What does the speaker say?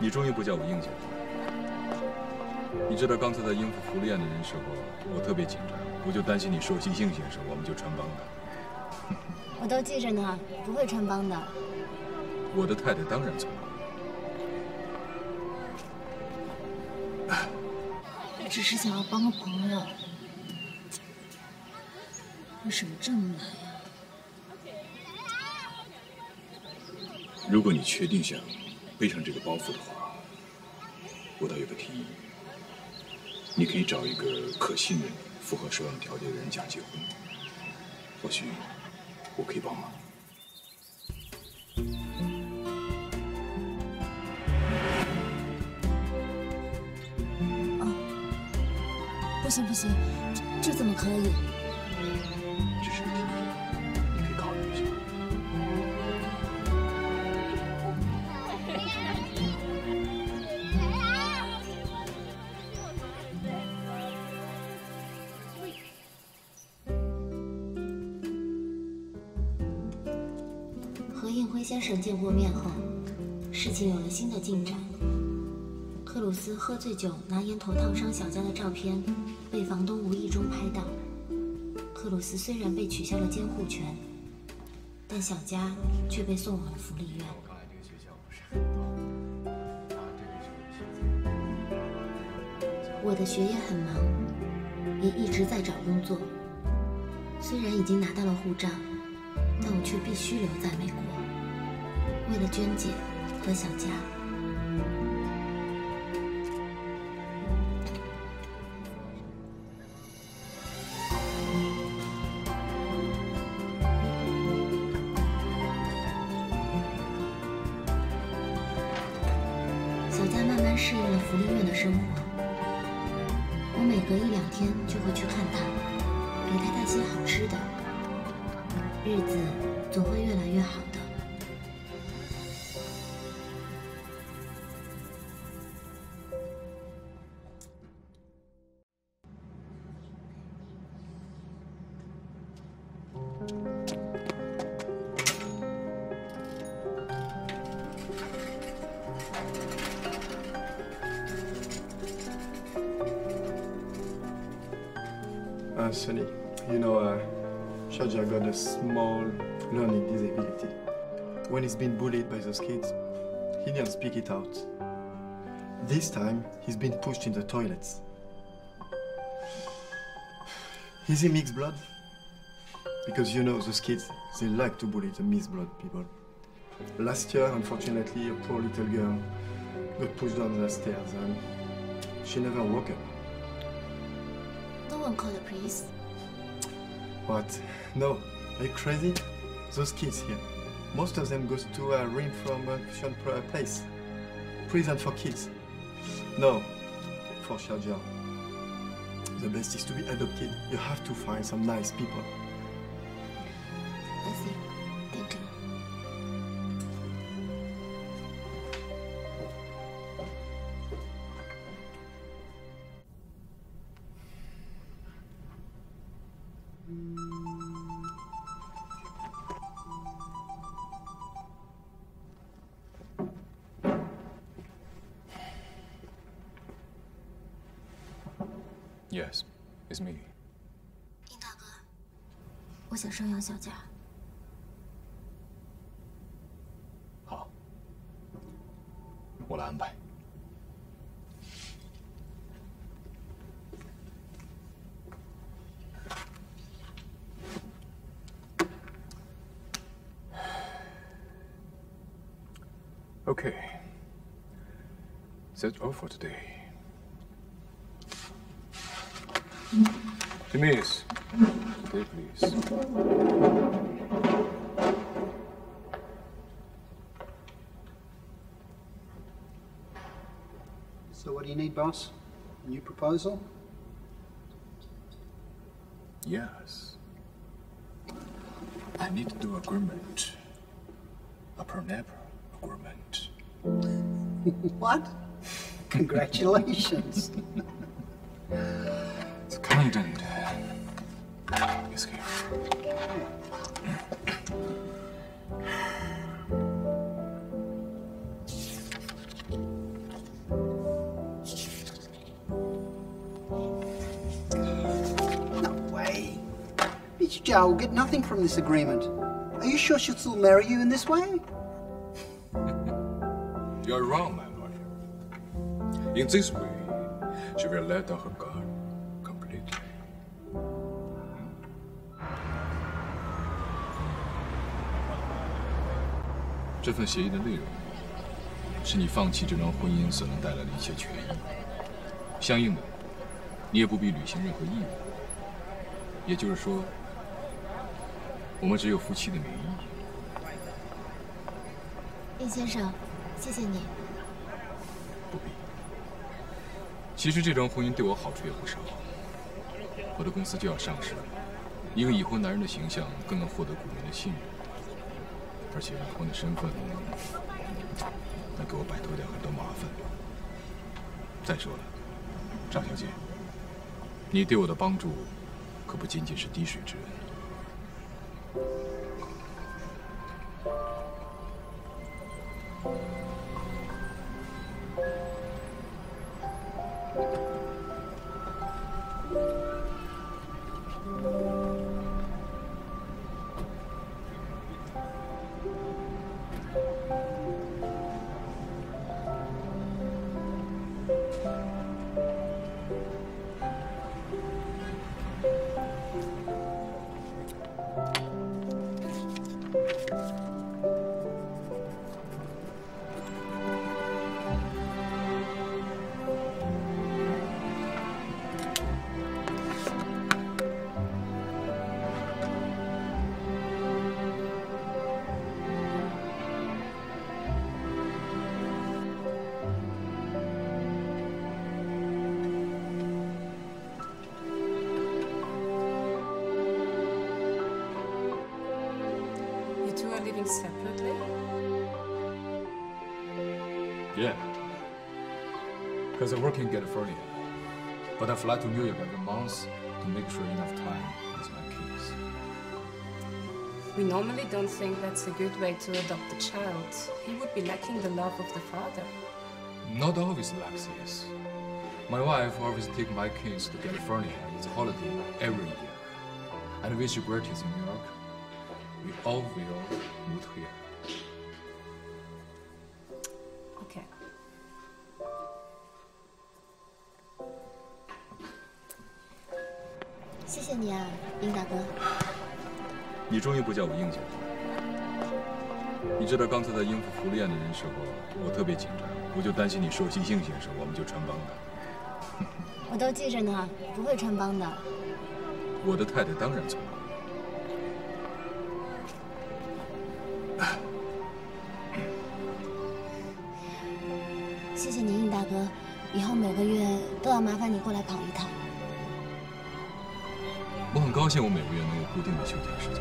你终于不叫我应小姐。你知道刚才在应付福利宴的人时候，我特别紧张，我就担心你受气应先生，我们就穿帮的。我都记着呢，不会穿帮的。我的太太当然从。我只是想要帮个朋友，为什么这么难呀？如果你确定想背上这个包袱的话，我倒有个提议。你可以找一个可信任、符合收养条件的人家结婚，或许我可以帮忙。哦，不行不行，这这怎么可以？辉先生见过面后，事情有了新的进展。克鲁斯喝醉酒拿烟头烫伤小佳的照片被房东无意中拍到。克鲁斯虽然被取消了监护权，但小佳却被送往了福利院。我的学业很忙，也一直在找工作。虽然已经拿到了护照，但我却必须留在美国，为了娟姐和小佳。小佳慢慢适应了福利院的生活。我每隔一两天就会去看她，给她带些好吃的。日子总会越来越好的。Uh, Sonny, you know, uh, Shaja got a small learning disability. When he's been bullied by those kids, he didn't speak it out. This time, he's been pushed in the toilets. Is he mixed blood? Because you know, those kids, they like to bully the mixed blood people. Last year, unfortunately, a poor little girl got pushed down the stairs and she never woke up. No one called the police. What? No. Are you crazy? Those kids here. Most of them goes to a ring from a Christian place. Prison for kids. No. For Sharjah. The best is to be adopted. You have to find some nice people. Yes, it's me. 殷大哥，我想收养小佳。好，我来安排。Okay. That's all for today. Denise, stay please. So what do you need, boss? A new proposal? Yes. I need to do agreement. A per government. What? Congratulations. it's kind and. Uh, no way. Miss Zhao will get nothing from this agreement. Are you sure she'll still marry you in this way? You're wrong, my lord. In this way, she will let down her guard completely. 这份协议的内容，是你放弃这桩婚姻所能带来的一切权益。相应的，你也不必履行任何义务。也就是说，我们只有夫妻的名义。叶先生，谢谢你。不必。其实这桩婚姻对我好处也不少。我的公司就要上市了，一个已婚男人的形象更能获得股民的信任，而且已婚的身份能给我摆脱掉很多麻烦。再说了，张小姐，你对我的帮助可不仅仅是滴水之恩。You two are living separately? Yeah. Because I work in California. But I fly to New York every month to make sure enough time with my kids. We normally don't think that's a good way to adopt a child. He would be lacking the love of the father. Not always this. My wife always take my kids to California. It's a holiday every year. And when she graduates in New York, we all will move here. Okay. 谢谢你啊，英大哥。你终于不叫我应姐了。你知道刚才在应付福利宴的人时候，我特别紧张，我就担心你受气应先生，我们就穿帮的。我都记着呢，不会穿帮的。我的太太当然从。都要麻烦你过来跑一趟。我很高兴，我每个月能有固定的休假时间。